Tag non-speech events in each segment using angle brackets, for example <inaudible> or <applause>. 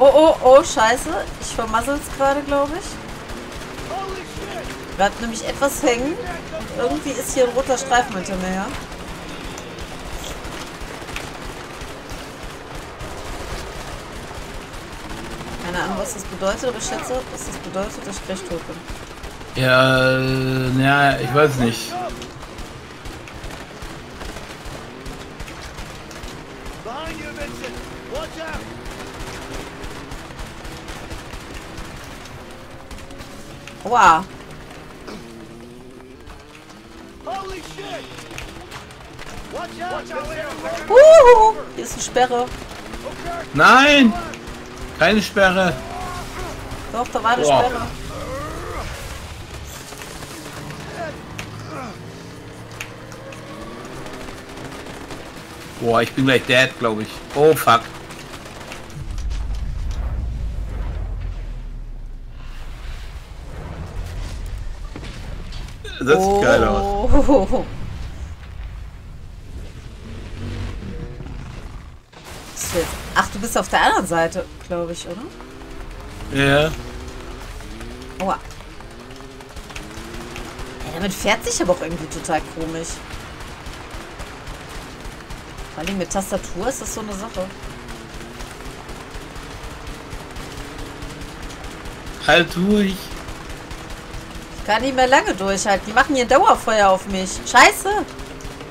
Oh, oh, oh, scheiße. Ich vermassel's gerade, glaube ich. Bleibt nämlich etwas hängen. Irgendwie ist hier ein roter Streifen hinter mir her. Keine Ahnung, was das bedeutet, aber ich schätze, dass das bedeutet, dass ich gleich tot bin. Ja, äh, ja, ich weiß nicht. Vincent. Uhu, hier ist eine Sperre. Nein! Keine Sperre. Doch, da war eine Boah. Sperre. Boah, ich bin gleich dead, glaube ich. Oh, fuck. Das sieht geil aus. Oh. Ist jetzt- Ach, du bist auf der anderen Seite, glaube ich, oder? Ja. Aua. Ja, damit fährt sich aber auch irgendwie total komisch. Vor allem mit Tastatur ist das so eine Sache. Halt durch. Kann nicht mehr lange durchhalten. Die machen hier Dauerfeuer auf mich. Scheiße.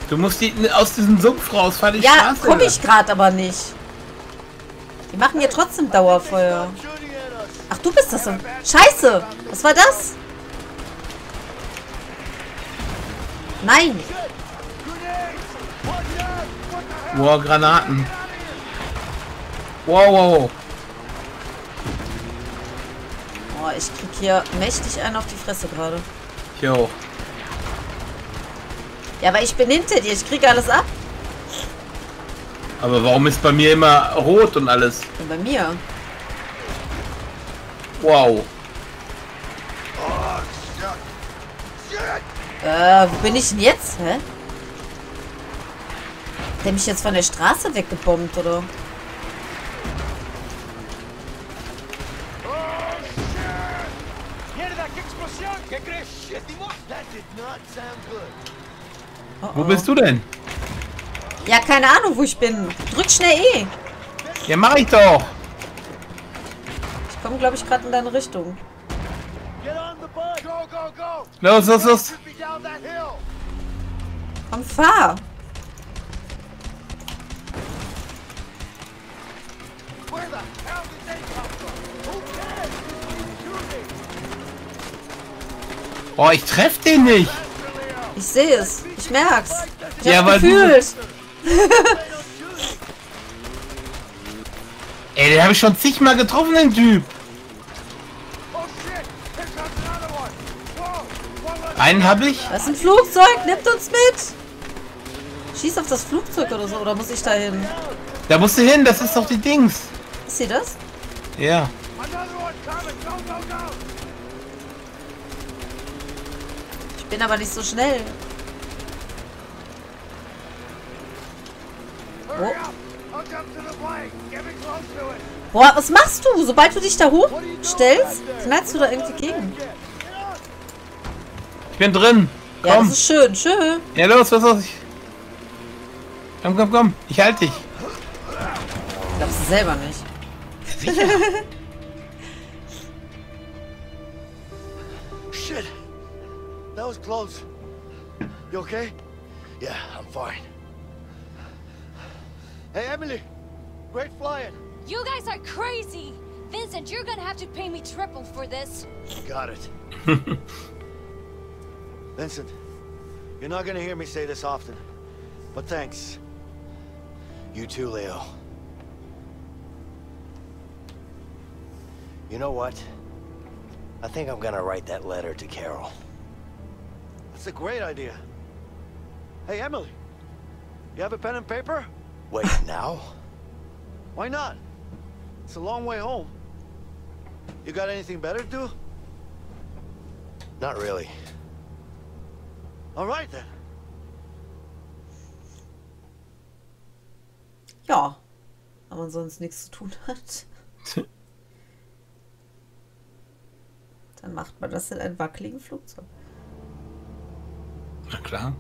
Du musst die, aus diesem Sumpf raus. Fahr die Ja, Straße. komme ich gerade aber nicht. Die machen hier trotzdem Dauerfeuer. Ach, du bist das. denn. Scheiße. Was war das? Nein. Boah, Granaten. Wow, wow, wow. Oh, ich krieg hier mächtig einen auf die Fresse gerade. Ich auch. Ja, aber ich bin hinter dir. Ich krieg alles ab. Aber warum ist bei mir immer rot und alles? Und bei mir. Wow. Äh, wo bin ich denn jetzt? Hä? Hat der mich jetzt von der Straße weggebombt, oder? Oh, Wo oh. bist du denn? Ja, keine Ahnung, wo ich bin. Drück schnell E. Ja, mach ich doch. Ich komme, glaube ich, gerade in deine Richtung. Los, los, los. Komm, fahr. Oh, ich treff den nicht. Ich sehe es. Ich merk's. Ich Ja, hab's weil du- gefühlt. <laughs> Ey, den habe ich schon zigmal getroffen, den Typ. Einen habe ich. Das ist ein Flugzeug. Nimmt uns mit. Schieß auf das Flugzeug oder so. Oder muss ich da hin? Da musst du hin, das ist doch die Dings. Ist sie das? Ja. Bin aber nicht so schnell. Oh. Boah, was machst du? Sobald du dich da hochstellst, knallst du da irgendwie gegen. Ich bin drin. Ja, Komm. das ist schön. Schön. Ja, los, was los. Ich... Komm, komm, komm. Ich halte dich. Glaubst du selber nicht. Shit. <laughs> was close. You okay? Yeah, I'm fine. Hey, Emily. Great flying. You guys are crazy! Vincent, you're gonna have to pay me triple for this. Got it. <laughs> Vincent, you're not gonna hear me say this often, but thanks. You too, Leo. You know what? I think I'm gonna write that letter to Carol. That's a great idea. Hey, Emily. You have a pen and paper? Wait, now? Why not? It's a long way home. You got anything better to do? Not really. All right then. Ja, wenn man sonst nichts zu tun hat. <laughs> Dann macht man das in einem wackeligen Flugzeug. Na klar.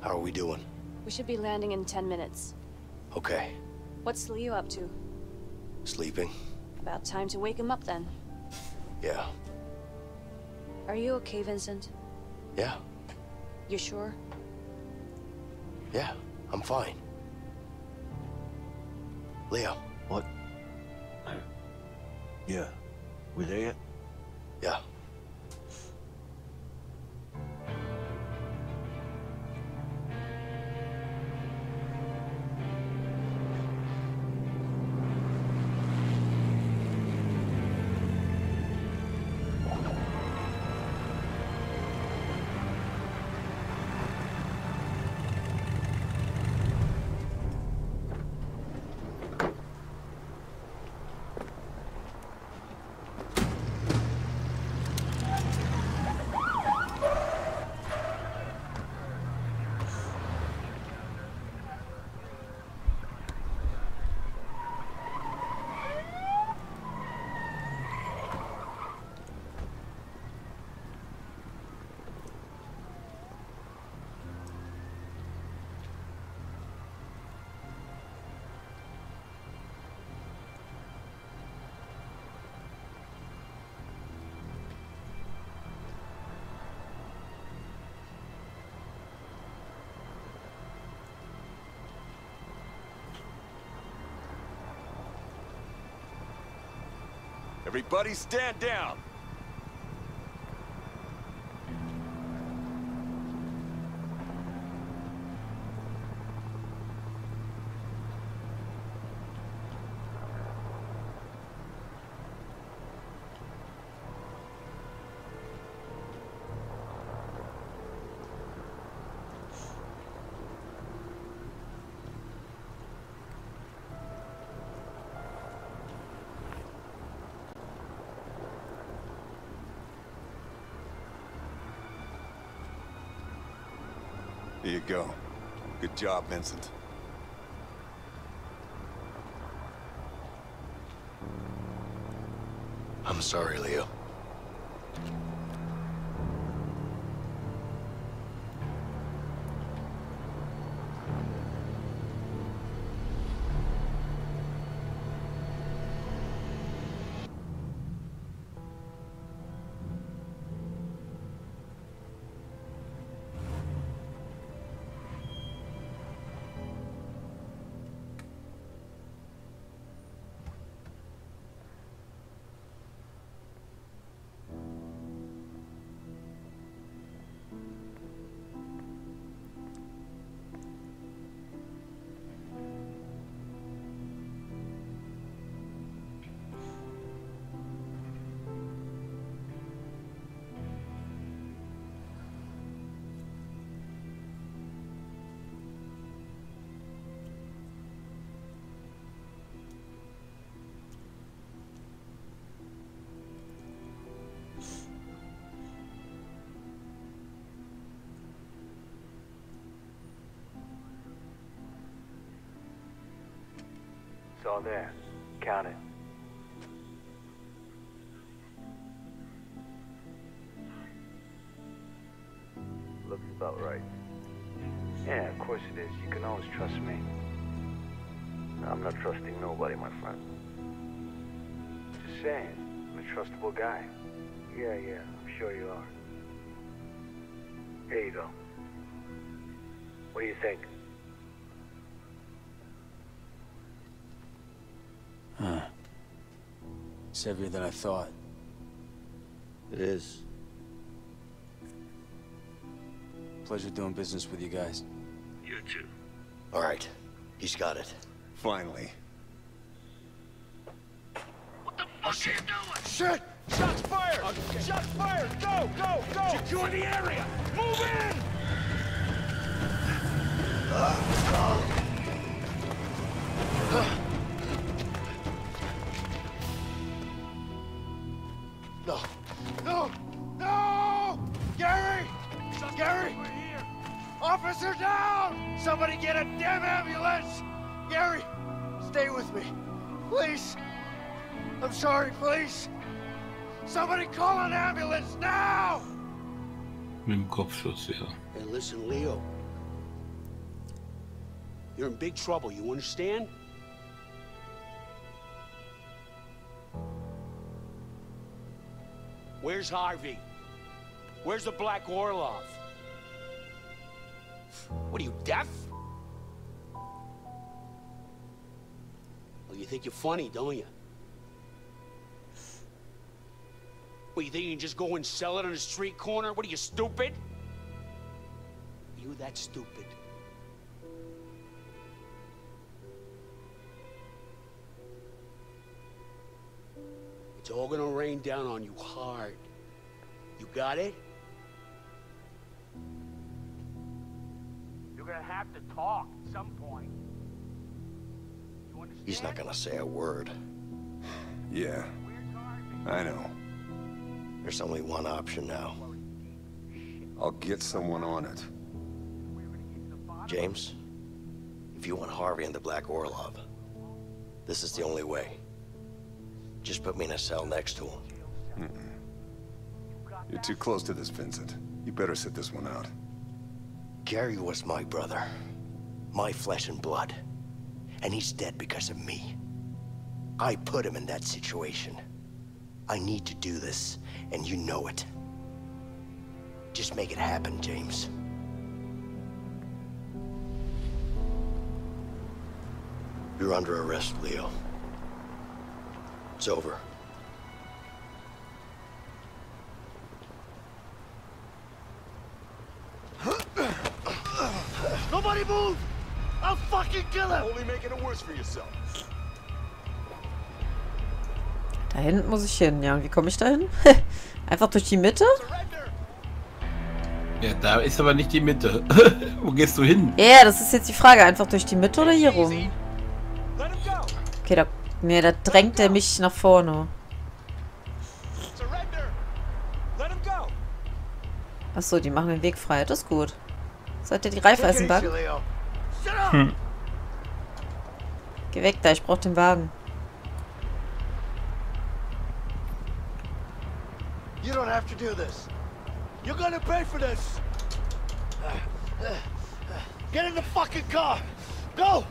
How are we doing? We should be landing in 10 minutes. Okay. What's Leo up to? Sleeping? About time to wake him up then. Yeah. Are you okay, Vincent? Yeah. You sure? Yeah. I'm fine. Leo. What? Yeah. We there yet? Yeah. Everybody stand down. Here you go. Good job, Vincent. I'm sorry, Leo. It's all there. Count it. Looks about right. Yeah, of course it is. You can always trust me. I'm not trusting nobody, my friend. Just saying, I'm a trustable guy. Yeah, yeah, I'm sure you are. Here you go. What do you think? It's heavier than I thought. It is. Pleasure doing business with you guys. You too. All right. He's got it. Finally. What the fuck are you doing? Shit! Shots fired! Shots fired! Go, go, go! Secure the area! Move in! No! Sorry, please! Somebody call an ambulance now! Mit dem Kopfschuss, ja. Hey, listen, Leo. You're in big trouble, you understand? Where's Harvey? Where's the Black Orlov? What are you, deaf? Well, you think you're funny, don't you? What, you think you can just go and sell it on a street corner? What are you, stupid? You that stupid? It's all gonna rain down on you hard. You got it? You're gonna have to talk at some point. You understand? He's not gonna say a word. Yeah, I know. There's only one option now. I'll get someone on it. James, if you want Harvey and the Black Orlov, this is the only way. Just put me in a cell next to him. You're too close to this, Vincent. You better sit this one out. Gary was my brother. My flesh and blood. And he's dead because of me. I put him in that situation. I need to do this, and you know it. Just make it happen, James. You're under arrest, Leo. It's over. Nobody move! I'll fucking kill him! Only making it worse for yourself. Da hinten muss ich hin. Ja, und wie komme ich da hin? <laughs> Einfach durch die Mitte? Ja, da ist aber nicht die Mitte. <laughs> Wo gehst du hin? Ja, yeah, das ist jetzt die Frage. Einfach durch die Mitte oder hier rum? Okay, da, nee, da drängt er mich nach vorne. Achso, die machen den Weg frei. Das ist gut. Seid ihr die Reifeisenbank? Hm. Geh weg da, ich brauch den Wagen. Don't have to do this. You're gonna pay for this. Get in the fucking car. Go!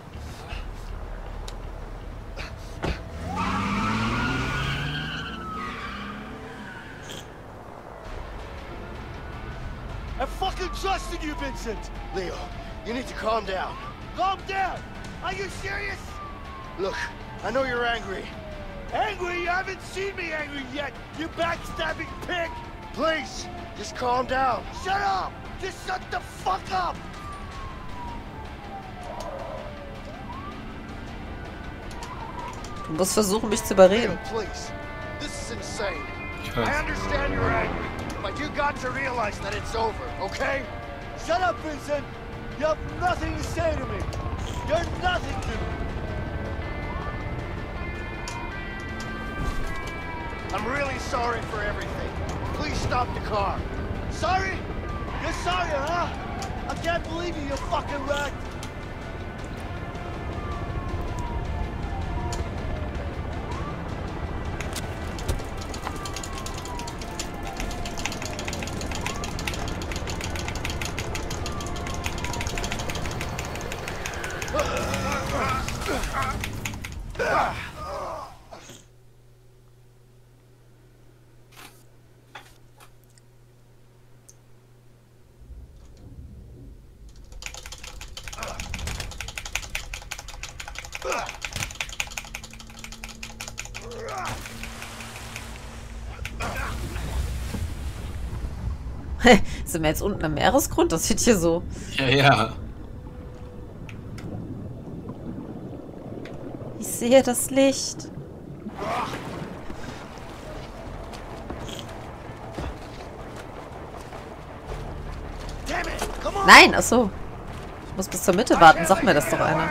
I fucking trusted you, Vincent. Leo, you need to calm down. Calm down. Are you serious? Look, I know you're angry. Angry? You haven't seen me angry yet, you backstabbing pig! Please, just calm down. Shut up! Just shut the fuck up! Du musst versuchen, mich zu überreden. please. This is insane. I understand you're angry, but you got to realize that it's over, okay? Shut up, Vincent! You have nothing to say to me! You're nothing to me! I'm really sorry for everything. Please stop the car. Sorry? You're sorry, huh? I can't believe you, you fucking rat! <laughs> Sind wir jetzt unten am Meeresgrund? Das sieht hier so. Ja, ja. Ich sehe das Licht. Nein, achso. Ich muss bis zur Mitte warten. Sag mir das doch einer.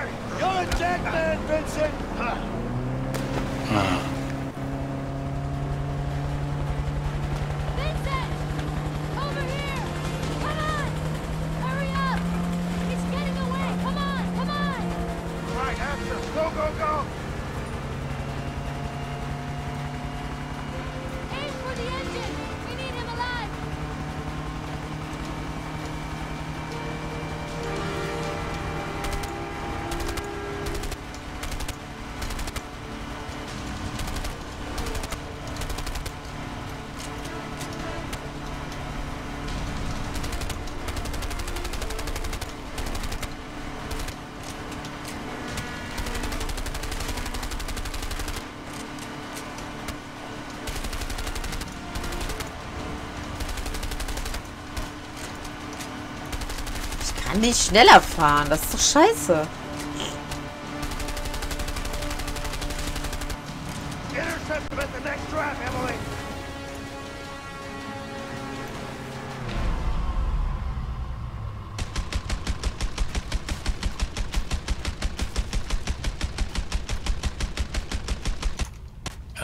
Kann nicht schneller fahren. Das ist doch scheiße.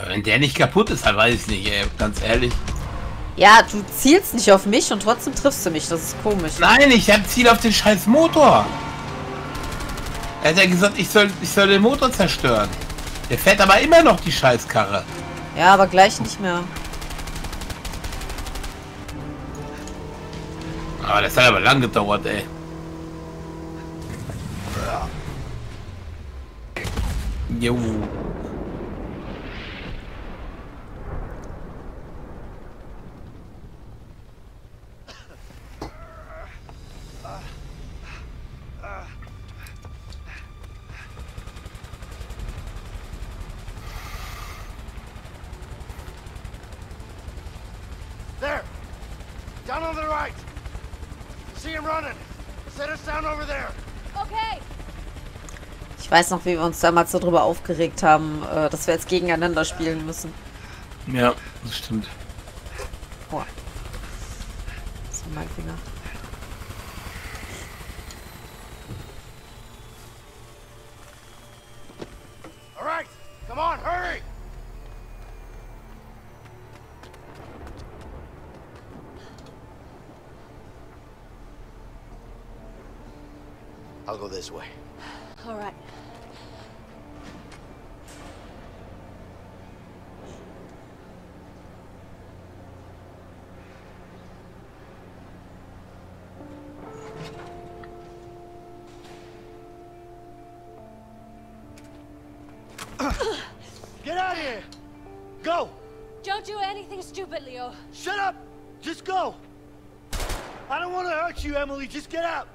Wenn der nicht kaputt ist, dann weiß ich nicht, ey. Ganz ehrlich. Ja, du zielst nicht auf mich und trotzdem triffst du mich. Das ist komisch. Nein, ich hab Ziel auf den scheiß Motor. Er hat ja gesagt, ich soll, ich soll den Motor zerstören. Der fährt aber immer noch die Scheißkarre. Ja, aber gleich nicht mehr. Aber das hat aber lang gedauert, ey. Jo. Down on the right! See him running! Set us down over there! Okay! Ich weiß noch, wie wir uns damals so drüber aufgeregt haben, äh, dass wir jetzt gegeneinander spielen müssen. Ja, das stimmt. Boah. Das war mein Finger. This way. All right. Get out of here! Go! Don't do anything stupid, Leo. Shut up! Just go! I don't want to hurt you, Emily. Just get out!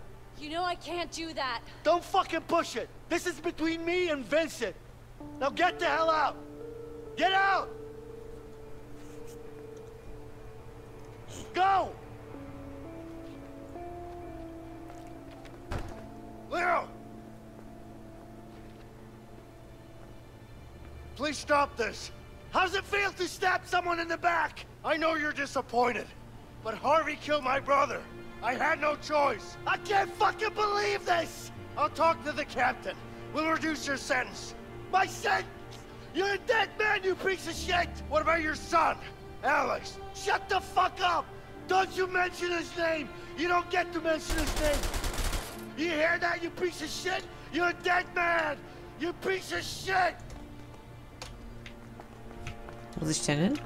You know I can't do that. Don't fucking push it! This is between me and Vincent! Now get the hell out! Get out! Go! Leo! Please stop this! How's it feel to stab someone in the back? I know you're disappointed, but Harvey killed my brother. I had no choice. I can't fucking believe this! I'll talk to the captain. We'll reduce your sentence. My son! You're a dead man, you piece of shit! What about your son, Alex? Shut the fuck up! Don't you mention his name! You don't get to mention his name! You hear that, you piece of shit? You're a dead man! You piece of shit! Muss ich denn?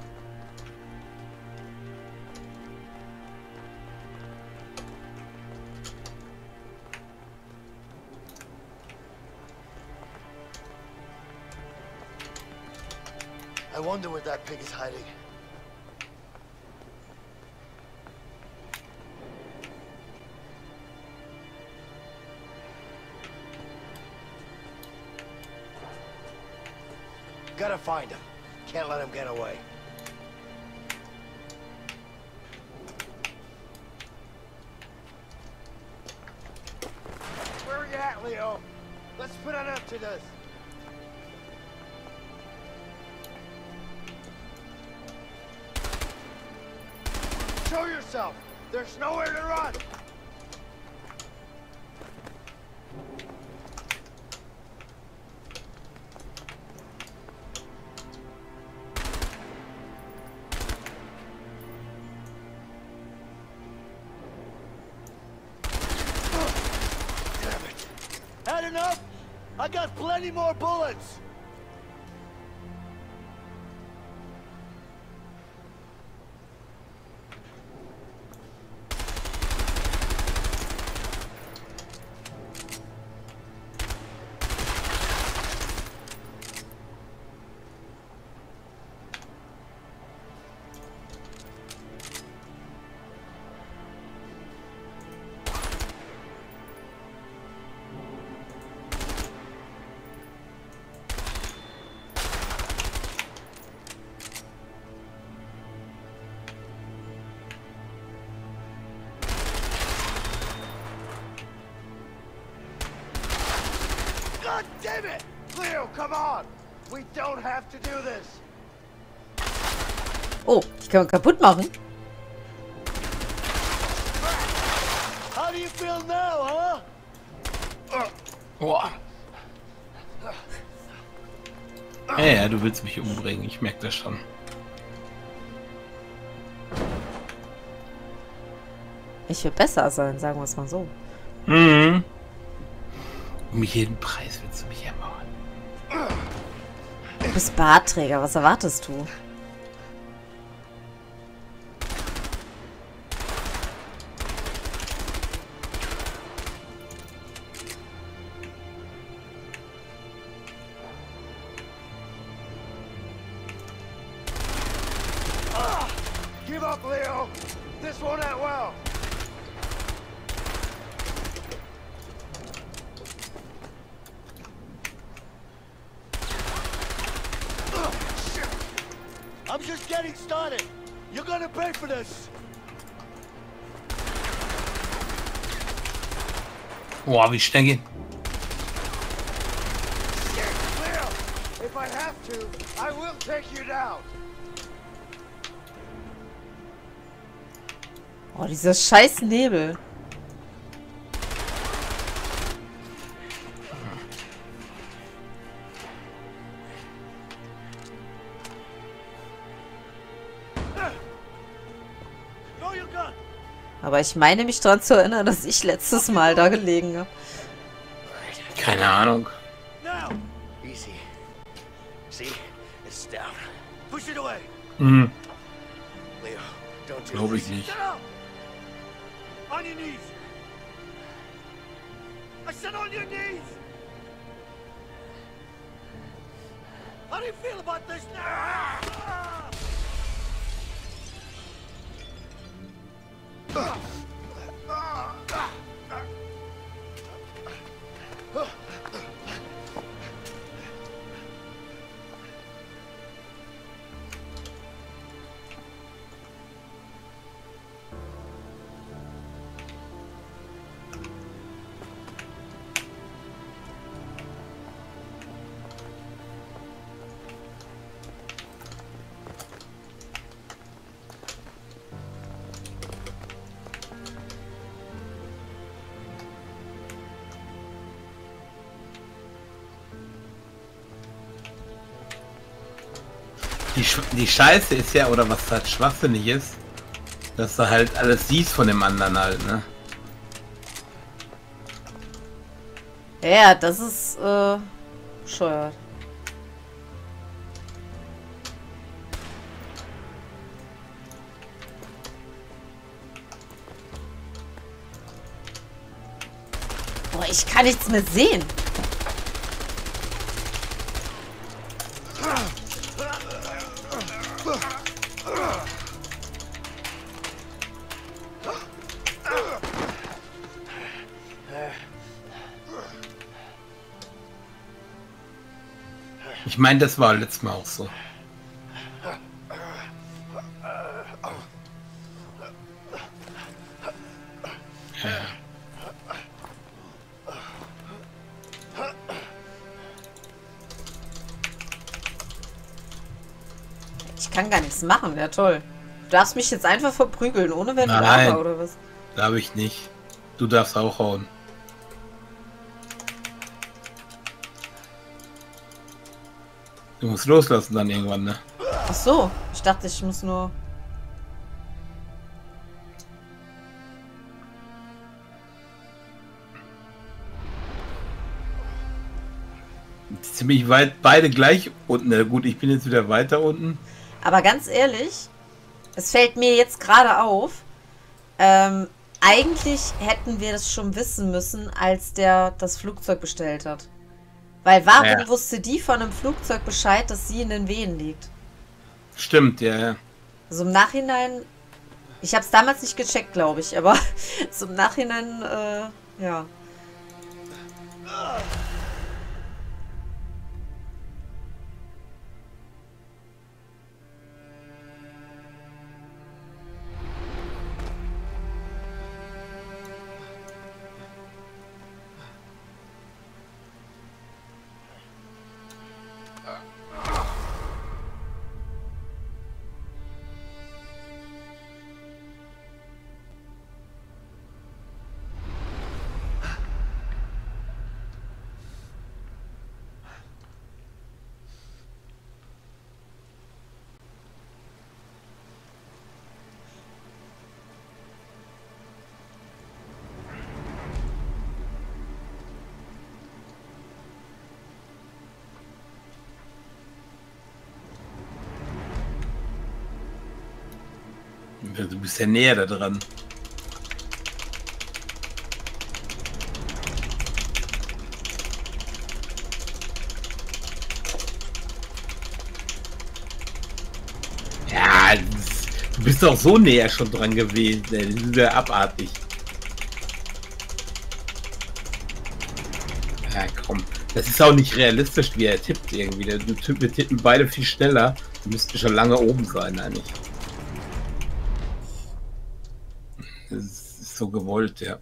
I wonder where that pig is hiding. Gotta find him. Can't let him get away. Where are you at, Leo? Let's put an end to this. Show yourself. There's nowhere to run. Damn it! Had enough? I got plenty more bullets. Oh, die kann man kaputt machen. How do you feel now, huh? Boah. Ja, ja, du willst mich umbringen, ich merke das schon. Ich will besser sein, sagen wir es mal so. Mhm. Um jeden Preis willst du mich ermorden. Bist Bartträger, was erwartest du? I'm just getting started. You're gonna pay for this. Boah, wie schnell geht. Leo, if I have to, I will take you down. Oh, dieser scheiß Nebel. Aber ich meine mich daran zu erinnern, dass ich letztes Mal da gelegen habe. Keine Ahnung. Now. Easy. See? It's down. Push it away. Hm, Leo, don't do glaube ich nicht. Get up. On your knees. I said on your knees. How do you feel about this now? Uh, uh, uh. Die, Sch die Scheiße ist ja, oder was halt schwachsinnig ist, dass du halt alles siehst von dem anderen halt, ne? Ja, das ist, äh, bescheuert. Boah, ich kann nichts mehr sehen. meine, das war letztes Mal auch so. Ja. Ich kann gar nichts machen, wäre toll. Du darfst mich jetzt einfach verprügeln, ohne wenn du oder was? Darf ich nicht. Du darfst auch hauen. Du musst loslassen dann irgendwann, ne? Ach so, ich dachte, ich muss nur... Ziemlich weit, beide gleich unten. Na gut, ich bin jetzt wieder weiter unten. Aber ganz ehrlich, es fällt mir jetzt gerade auf, ähm, eigentlich hätten wir das schon wissen müssen, als der das Flugzeug bestellt hat. Weil warum Ja. wusste die von einem Flugzeug Bescheid, dass sie in den Wehen liegt? Stimmt, ja, ja. Also im Nachhinein, ich habe es damals nicht gecheckt, glaube ich, aber <laughs> so im Nachhinein, äh, ja. Du bist ja näher da dran. Ja, du bist doch so näher schon dran gewesen. Das ist ja abartig. Ja, komm. Das ist auch nicht realistisch, wie er tippt irgendwie. Wir tippen beide viel schneller. Wir müssten schon lange oben sein, eigentlich. So gewollt, ja.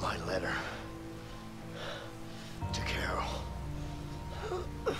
My letter to Carol.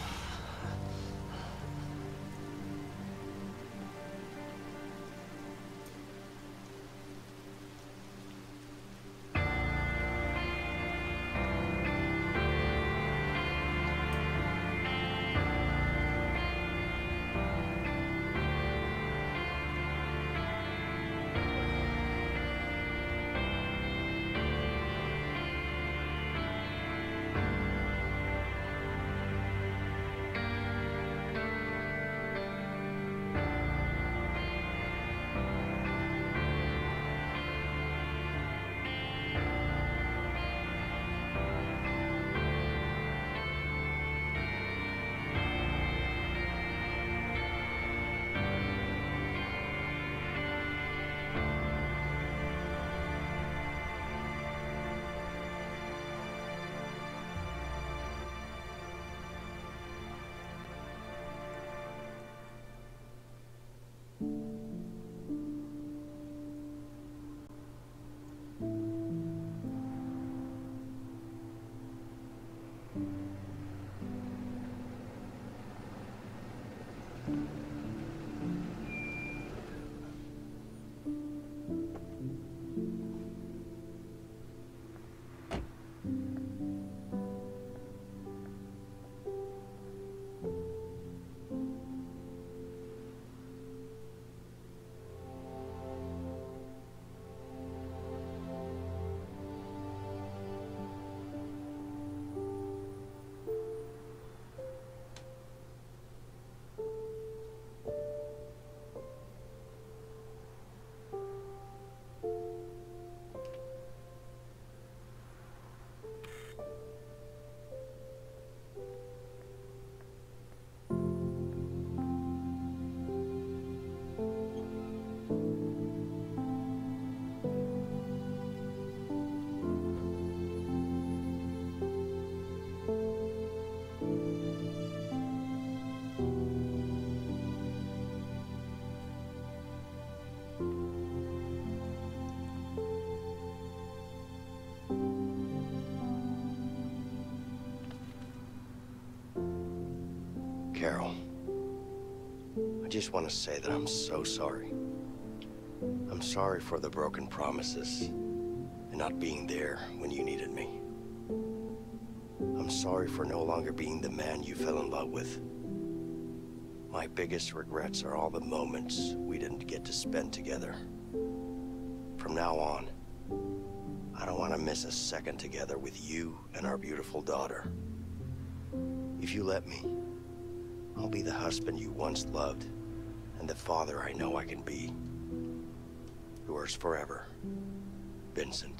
Just want to say that I'm so sorry. I'm sorry for the broken promises and not being there when you needed me. I'm sorry for no longer being the man you fell in love with. My biggest regrets are all the moments we didn't get to spend together. From now on, I don't want to miss a second together with you and our beautiful daughter. If you let me, I'll be the husband you once loved and the father I know I can be. Yours forever, Vincent.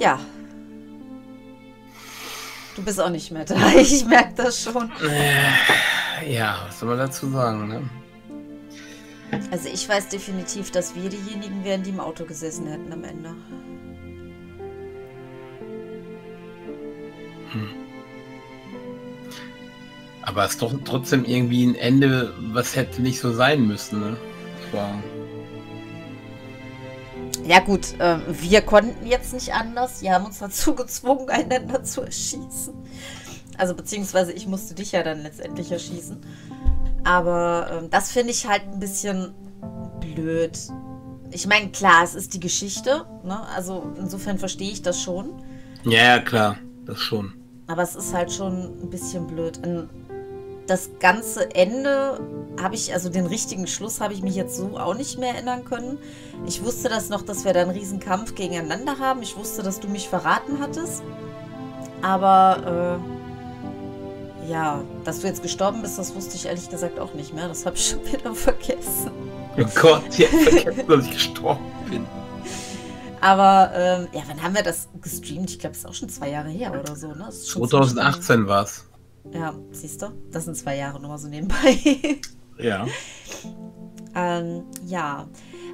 Ja. Du bist auch nicht mehr da. <laughs> Ich merke das schon. Ja, was soll man dazu sagen, ne? Also ich weiß definitiv, dass wir diejenigen wären, die im Auto gesessen hätten am Ende. Aber es ist doch trotzdem irgendwie ein Ende, was hätte nicht so sein müssen, ne? Ja gut, äh, wir konnten jetzt nicht anders. Die haben uns dazu <laughs> gezwungen, einander zu erschießen. Also beziehungsweise ich musste dich ja dann letztendlich erschießen. Aber ähm, das finde ich halt ein bisschen blöd. Ich meine, klar, es ist die Geschichte. Ne? Also insofern verstehe ich das schon. Ja, ja, klar, das schon. Aber es ist halt schon ein bisschen blöd. An das ganze Ende habe ich, also den richtigen Schluss habe ich mich jetzt so auch nicht mehr erinnern können. Ich wusste das noch, dass wir da einen riesen Kampf gegeneinander haben. Ich wusste, dass du mich verraten hattest. Aber äh, ja, dass du jetzt gestorben bist, das wusste ich ehrlich gesagt auch nicht mehr. Das habe ich <laughs> schon wieder vergessen. Oh Gott, ich hab vergessen, dass ich gestorben bin. Aber ähm, ja, wann haben wir das gestreamt? Ich glaube, das ist auch schon zwei Jahre her oder so, ne? Das ist schon ziemlich lange. 2018 war's. Ja, siehst du? Das sind zwei Jahre nur mal so nebenbei. <laughs> Ja. ähm, ja.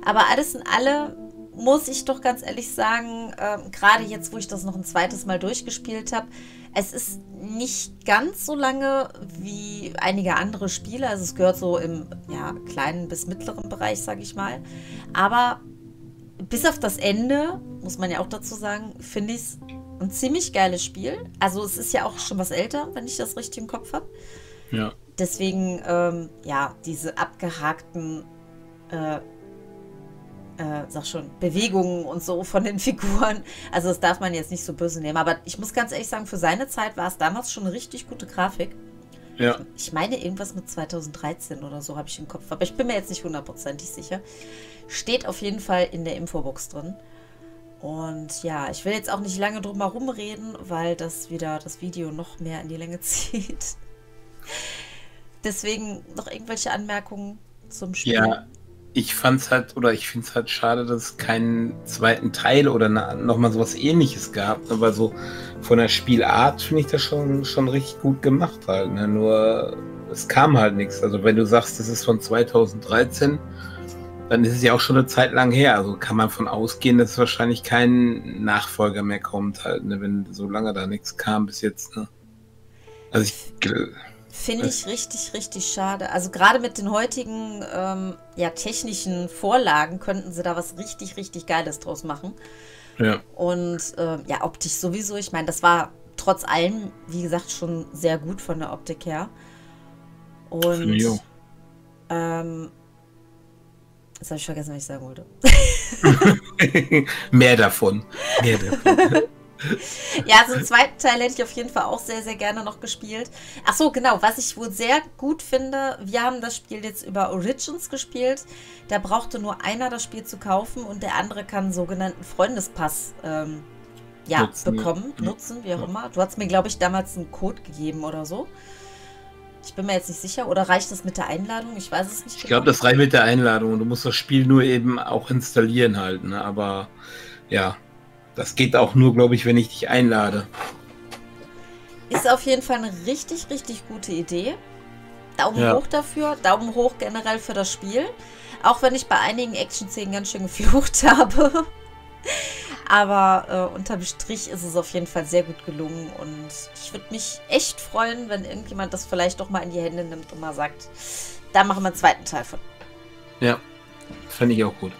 Aber alles in allem muss ich doch ganz ehrlich sagen, ähm, gerade jetzt, wo ich das noch ein zweites Mal durchgespielt habe, es ist nicht ganz so lange wie einige andere Spiele. Also es gehört so im ja, kleinen bis mittleren Bereich, sage ich mal. Aber bis auf das Ende, muss man ja auch dazu sagen, finde ich es ein ziemlich geiles Spiel. Also es ist ja auch schon was älter, wenn ich das richtig im Kopf habe. Ja. Deswegen, ähm, ja, diese abgehakten, äh, äh, sag schon, Bewegungen und so von den <laughs> Figuren. Also das darf man jetzt nicht so böse nehmen. Aber ich muss ganz ehrlich sagen, für seine Zeit war es damals schon eine richtig gute Grafik. Ja. Ich meine irgendwas mit 2013 oder so habe ich im Kopf. Aber ich bin mir jetzt nicht hundertprozentig sicher. Steht auf jeden Fall in der Infobox drin. Und ja, ich will jetzt auch nicht lange drum herum reden, weil das wieder das Video noch mehr in die Länge <laughs> zieht. Deswegen noch irgendwelche Anmerkungen zum Spiel. Ja, ich fand's halt, oder ich find's halt schade, dass es keinen zweiten Teil oder nochmal sowas ähnliches gab. Aber so von der Spielart finde ich das schon, schon richtig gut gemacht halt. Ne? Nur es kam halt nichts. Also wenn du sagst, das ist von 2013, dann ist es ja auch schon eine Zeit lang her. Also kann man von ausgehen, dass wahrscheinlich kein Nachfolger mehr kommt halt, ne? wenn so lange da nichts kam bis jetzt. Ne? Also ich Finde ich richtig, richtig schade. Also gerade mit den heutigen ähm, ja, technischen Vorlagen könnten sie da was richtig, richtig Geiles draus machen. ja. Und ähm, ja, optisch sowieso. Ich meine, das war trotz allem, wie gesagt, schon sehr gut von der Optik her. Und ähm, jetzt habe ich vergessen, was ich sagen wollte. <laughs> Mehr davon. Mehr davon. <laughs> <laughs> ja, so einen zweiten Teil hätte ich auf jeden Fall auch sehr, sehr gerne noch gespielt. Ach so, genau, was ich wohl sehr gut finde, wir haben das Spiel jetzt über Origins gespielt. Da brauchte nur einer das Spiel zu kaufen und der andere kann einen sogenannten Freundespass ähm, ja, Nutzen, ja. bekommen, Ja. nutzen, wie auch immer. Du hast mir, glaube ich, damals einen Code gegeben oder so. Ich bin mir jetzt nicht sicher. Oder reicht das mit der Einladung? Ich weiß es nicht genau. Ich glaube, das reicht mit der Einladung. Du musst das Spiel nur eben auch installieren halt. Ne? Aber ja, das geht auch nur, glaube ich, wenn ich dich einlade. Ist auf jeden Fall eine richtig, richtig gute Idee. Daumen Ja. hoch dafür. Daumen hoch generell für das Spiel. Auch wenn ich bei einigen Action-Szenen ganz schön <laughs> geflucht habe. Aber äh, unterm Strich ist es auf jeden Fall sehr gut gelungen. Und ich würde mich echt freuen, wenn irgendjemand das vielleicht doch mal in die Hände nimmt und mal sagt, da machen wir einen zweiten Teil von. Ja, fände ich auch gut.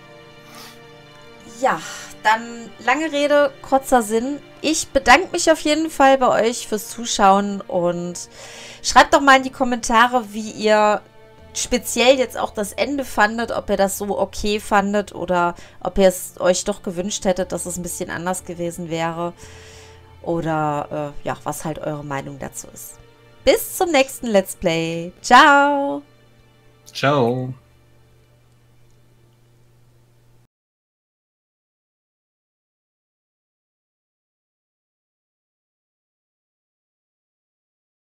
Ja, dann lange Rede, kurzer Sinn. Ich bedanke mich auf jeden Fall bei euch fürs Zuschauen und schreibt doch mal in die Kommentare, wie ihr speziell jetzt auch das Ende fandet, ob ihr das so okay fandet oder ob ihr es euch doch gewünscht hättet, dass es ein bisschen anders gewesen wäre. Oder äh, ja, was halt eure Meinung dazu ist. Bis zum nächsten Let's Play. Ciao! Ciao.